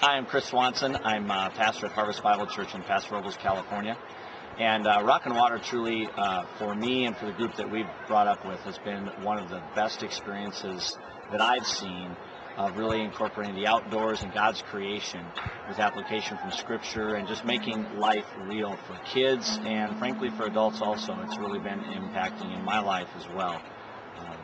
Hi, I'm Chris Swanson. I'm uh, pastor at Harvest Bible Church in Paso Robles, California. And uh, Rock-N-Water truly, uh, for me and for the group that we've brought up with, has been one of the best experiences that I've seen of really incorporating the outdoors and God's creation with application from Scripture and just making life real for kids and frankly for adults also. It's really been impacting in my life as well. Um,